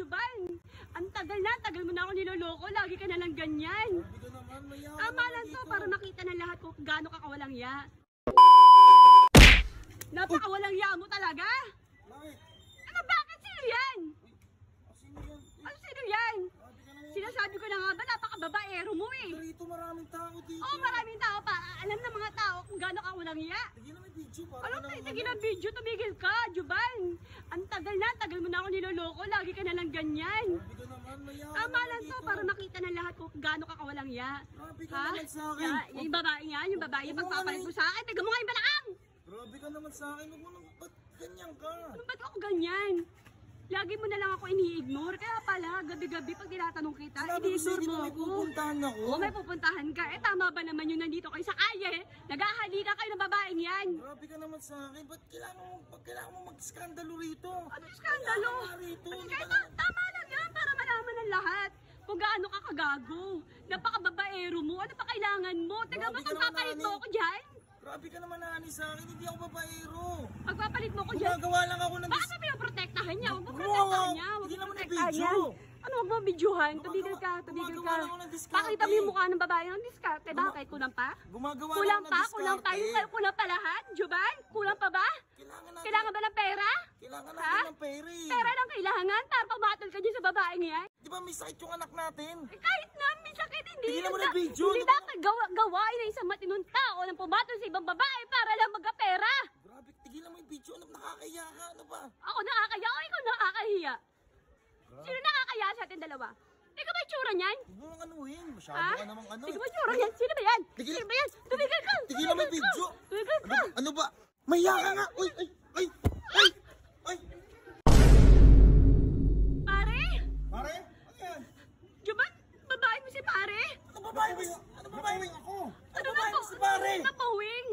Juban. Ang tagal na, tagal mo na ako niloloko. Lagi ka na lang ganyan. Sabi ko naman, maya Tama lang to para makita ng lahat kung gaano ka kawalang ya. Napakawalang ya mo talaga. Bakit? Ano bakit? Sino yan? Ah, Sino yan? Ano sino yan? Ka. Sinasabi ko na nga ba, napakababaero mo eh. Rito maraming tao dito. Oo, maraming tao pa. Alam ng mga tao kung gaano ka walang ya. Tignan mo yung video Ano ka tigil ang video, tumigil ka, Juban. Ang tagal na, tagal mo na ako niloloko. Lagi ka na lang ganyan. Sabi ko naman, maya Tama lang to para makita ng lahat kung gaano ka kawalang ya. Grabe ka naman sa akin. Ya, yung babae nga, yung babae, yung mo pagpapalit mo sa akin. Tiga mo nga yung balaang! Grabe ka naman sa akin. Huwag mo nang, ba't ganyan ka? Ano ba't ako ganyan? Lagi mo na lang ako ini-ignore. Kaya pala, gabi-gabi pag tinatanong kita, ini-ignore mo ba may ako. pupuntahan ako? Oo, may pupuntahan ka. Eh, tama ba naman yun nandito kayo sa kalye? Naghahalika kayo ng babaeng yan. Grabe ka naman sa akin. Ba't kailangan mo, ba't kailangan mo mag-skandalo rito? Ano yung skandalo? Ba? ta- tama lang yan para malaman ng lahat kung gaano ka kagago. Napakababaero mo. Ano pa kailangan mo? Taga ka naman, pagpapalit mo ako dyan? Grabe ka naman nani sa akin. Hindi ako babaero. Pagpapalit mo ako dyan? Gumagawa lang ako ng... Bakit mo pinoprotektahan niya? Huwag mo protektahan niya. Huwag mo protektahan niya. Ano huwag mo videohan? Tumigil ka, tumigil ka. Pakita mo yung mukha ng babae ng diskarte. Bakit? Kulang pa? Gumagawa Kulang pa? ng Kulang pa? diskarte. Yung kulang pa lahat? Juban? Kulang pa ba? Kailangan. Kailangan ba ng pera? Kailangan Ha? natin ng pera eh. Pera lang kailangan para pamatol ka dyan sa babaeng yan? Di ba may sakit yung anak natin? Eh, kahit na, may sakit, hindi. Tigilan mo na video, Hindi dapat gawa, gawain ng isang matinong tao ng pumatol sa ibang babae para lang magkapera. Grabe, tigilan mo yung video. Ano, nakakaya ka. Ano ba? Ako nakakaya o ikaw nakakahiya? Sino nakakaya sa atin dalawa? Ikaw ba yung tsura niyan? Huwag mo nang anuhin. Masyado Ha? ka namang ano. Ikaw ba eh. yung tsura niyan? Sino ba yan? Tigil- Sino ba yan? Tumigil ka! Tigilan mo yung Tumigil ka! video. Tumigil Ano ka! ba? Ano ba? Maya ka nga. Uy, ay, Ano babae mo? Ano babae mo ako? Ano Ano babae na mo si pare? Napawing!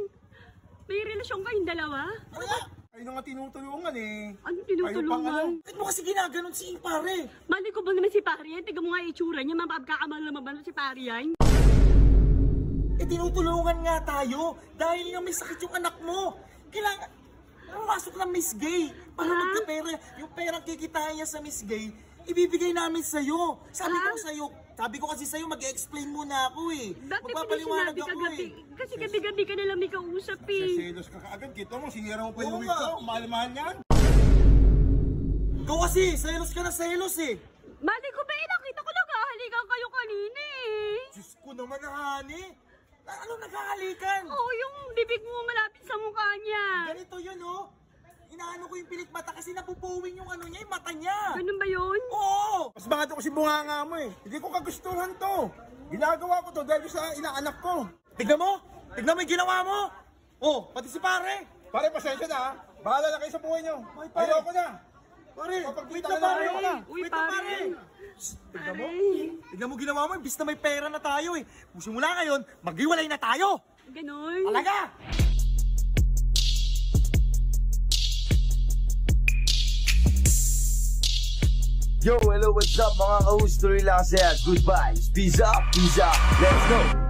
May relasyon kayong dalawa? Wala. Ay na nga tinutulungan eh. Ano pang ano? tinutulungan? Ba't mo kasi ginaganon si pare? Mali ko ba naman si pare yan? Tignan mo nga yung itsura niya, mapagkakamal naman ba si pare yan? Eh, tinutulungan nga tayo dahil nga may sakit yung anak mo. Kailangan, pumasok ng Miss Gay para magkapera. Yung perang kikitain niya sa Miss Gay, ibibigay namin sa'yo. Sabi Ha? ko sa'yo, sabi ko kasi sa'yo, mag-explain muna ako eh. Bakit Magpapaliwanag ako kagabi? eh. Kasi gabi-gabi ka na lang may kausap eh. Selos ka kaagad. Kita mo, sinira mo pa yung wig nga. ko. Mahal-mahal yan. Ikaw kasi, selos ka na selos eh. Mali ko ba eh, nakita ko naghahalikan kayo kanina eh. Diyos ko naman, honey. Na- Ano nagkakalikan? Oo, oh, yung bibig mo malapit sa mukha niya. Ganito yun, oh. Inaano ko yung pilik mata kasi napupuwing yung ano niya, yung mata niya. Ganun ba yun? Oo! Mas baka kasi bunganga mo eh. Hindi ko kagustuhan to. Ginagawa ko to dahil sa inaanak ko. Tignan mo! Tignan mo yung ginawa mo! Oh, pati si pare! Pare, pasensya na ha. Bahala na kayo sa buhay nyo. Ay, pare. Ayoko na. Pare! Kapag Wait na pare! na. Uy, Wait na pare. pare! Tignan mo! Tignan mo ginawa mo, imbis na may pera na tayo eh. Simula ngayon, maghiwalay na tayo! Ganun. Talaga! Yo, hello, what's up mga ka-host? Tuloy lang saya. Goodbye. Peace up, peace up. Let's go.